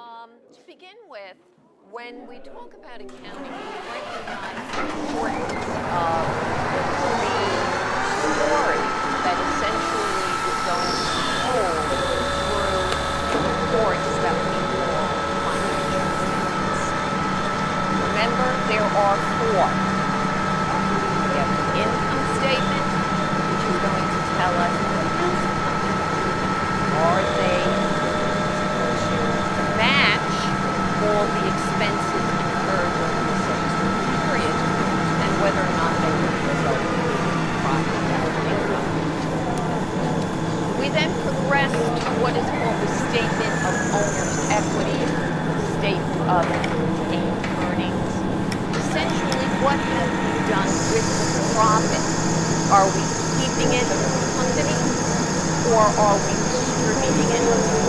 Um, to begin with, when we talk about accounting, we recognize the importance of the story that essentially is going to be told through reports that we call financial statements. Remember, there are four. We have the income statement, which is going to tell us are they to match all the expenses incurred during the six-month period and whether or not they will result in profit or income. We then to what is called the statement of owner's equity, the statement of earnings. Essentially, what have we done with the profit? Are we keeping it in the company or are we distributing it?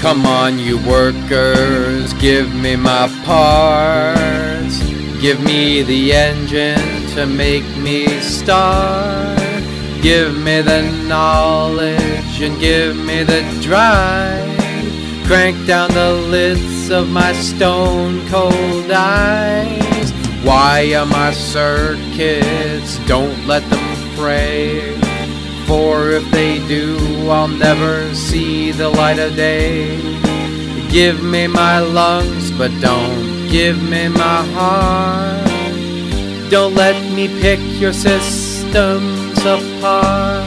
Come on, you workers, give me my parts. Give me the engine to make me start. Give me the knowledge and give me the drive. Crank down the lids of my stone cold eyes. Why Wire my circuits, don't let them fray. For if they do, I'll never see the light of day. Give me my lungs, but don't give me my heart. Don't let me pick your systems apart.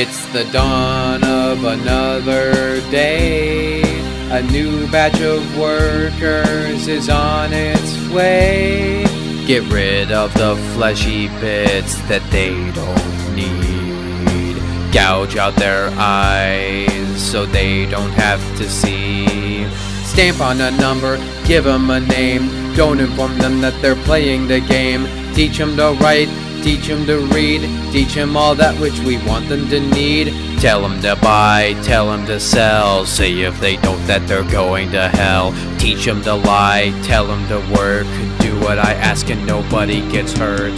It's the dawn of another day. A new batch of workers is on its way. Get rid of the fleshy bits that they don't need. Gouge out their eyes so they don't have to see. Stamp on a number, give them a name. Don't inform them that they're playing the game. Teach them to write, teach them to read. Teach them all that which we want them to need. Tell them to buy, tell them to sell. Say if they don't that they're going to hell. Teach them to lie, tell them to work. Do what I ask and nobody gets hurt.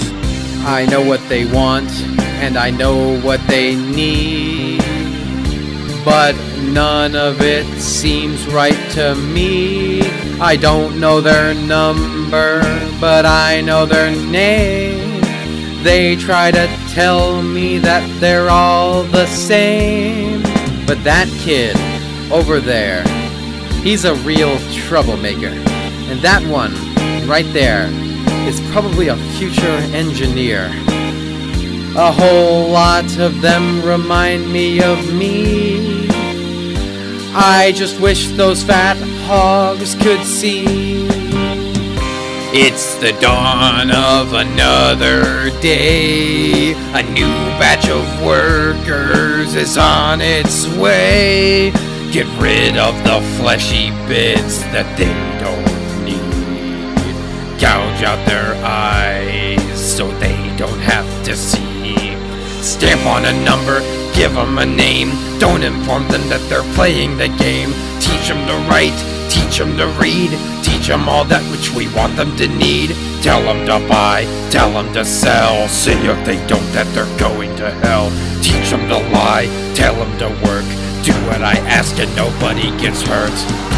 I know what they want and I know what they need. But none of it seems right to me. I don't know their number, but I know their name. They try to tell me that they're all the same. But that kid over there, he's a real troublemaker. And that one right there is probably a future engineer. A whole lot of them remind me of me. I just wish those fat hogs could see. It's the dawn of another day. A new batch of workers is on its way. Get rid of the fleshy bits that they don't. Gouge out their eyes so they don't have to see. Stamp on a number, give them a name. Don't inform them that they're playing the game. Teach them to write, teach them to read. Teach them all that which we want them to need. Tell them to buy, tell them to sell. See if they don't, that they're going to hell. Teach them to lie, tell them to work. Do what I ask and nobody gets hurt.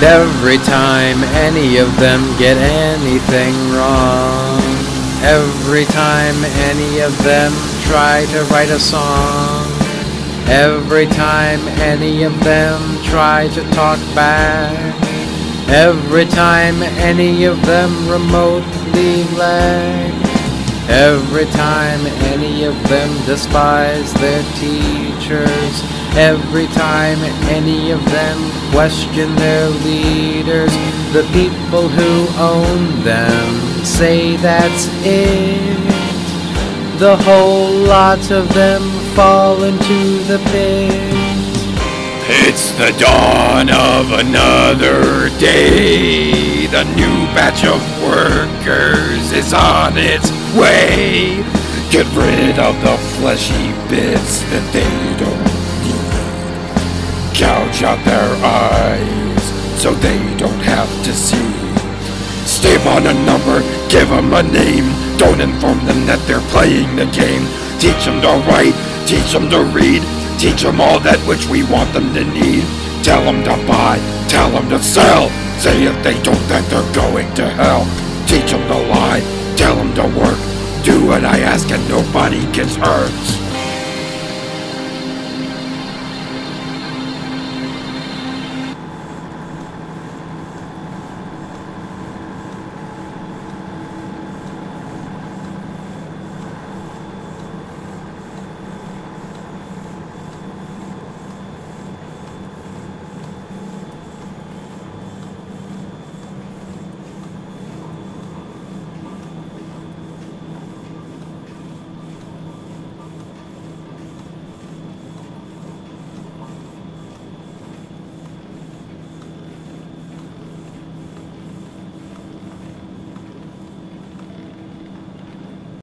And every time any of them get anything wrong, every time any of them try to write a song, every time any of them try to talk back, every time any of them remotely lag, every time any of them despise their teachers, every time any of them question their leaders, the people who own them say that's it. The whole lot of them fall into the pit. It's the dawn of another day. The new batch of workers is on its way. Get rid of the fleshy bits that they don't. Gouge out their eyes so they don't have to see. Stamp on a number, give them a name. Don't inform them that they're playing the game. Teach them to write, teach them to read. Teach them all that which we want them to need. Tell them to buy, tell them to sell. Say if they don't that they're going to hell. Teach them to lie, tell them to work. Do what I ask and nobody gets hurt.